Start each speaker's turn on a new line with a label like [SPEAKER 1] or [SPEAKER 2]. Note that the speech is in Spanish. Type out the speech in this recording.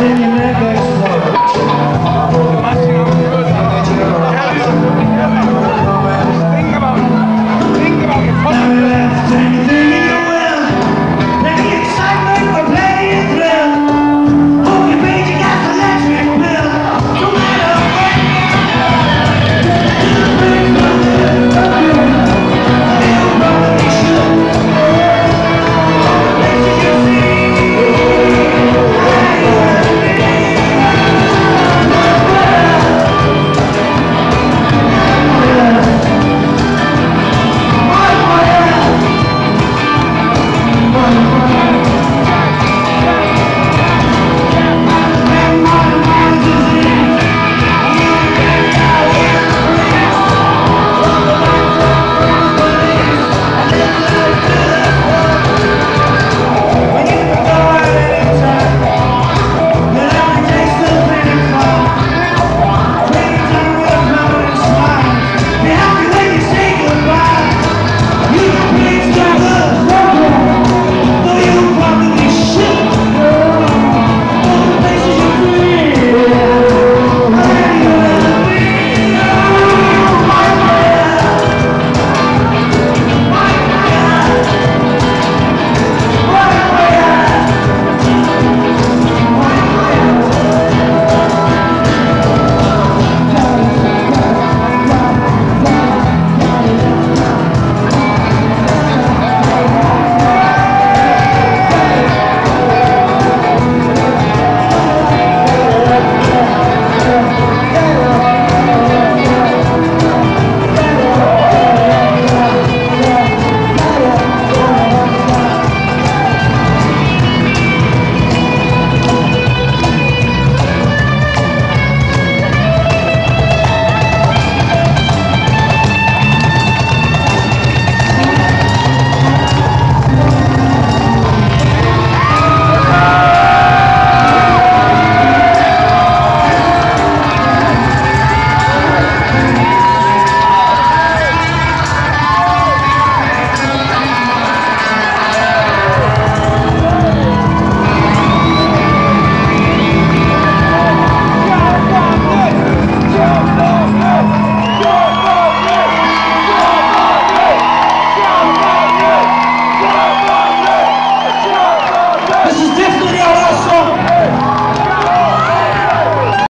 [SPEAKER 1] Gracias.